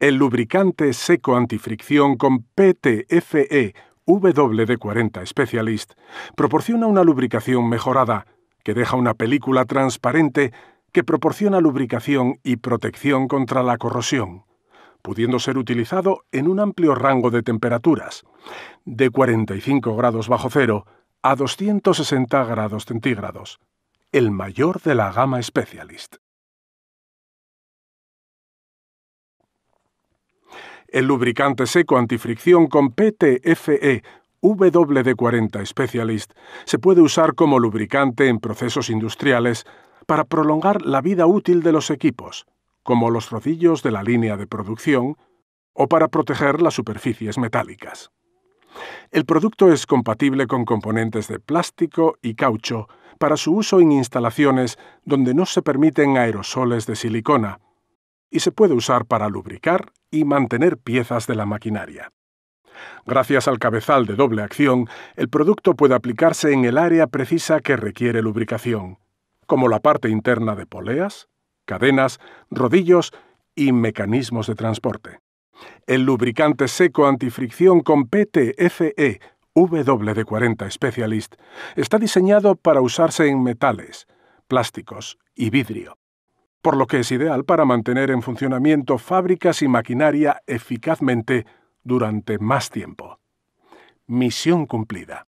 El lubricante seco antifricción con PTFE WD-40 Specialist proporciona una lubricación mejorada que deja una película transparente que proporciona lubricación y protección contra la corrosión, pudiendo ser utilizado en un amplio rango de temperaturas, de 45 grados bajo cero a 260 grados centígrados, el mayor de la gama Specialist. El lubricante seco antifricción con PTFE WD-40 Specialist se puede usar como lubricante en procesos industriales para prolongar la vida útil de los equipos, como los rodillos de la línea de producción, o para proteger las superficies metálicas. El producto es compatible con componentes de plástico y caucho para su uso en instalaciones donde no se permiten aerosoles de silicona, y se puede usar para lubricar y mantener piezas de la maquinaria. Gracias al cabezal de doble acción, el producto puede aplicarse en el área precisa que requiere lubricación, como la parte interna de poleas, cadenas, rodillos y mecanismos de transporte. El lubricante seco antifricción con PTFE WD-40 Specialist está diseñado para usarse en metales, plásticos y vidrio por lo que es ideal para mantener en funcionamiento fábricas y maquinaria eficazmente durante más tiempo. Misión cumplida.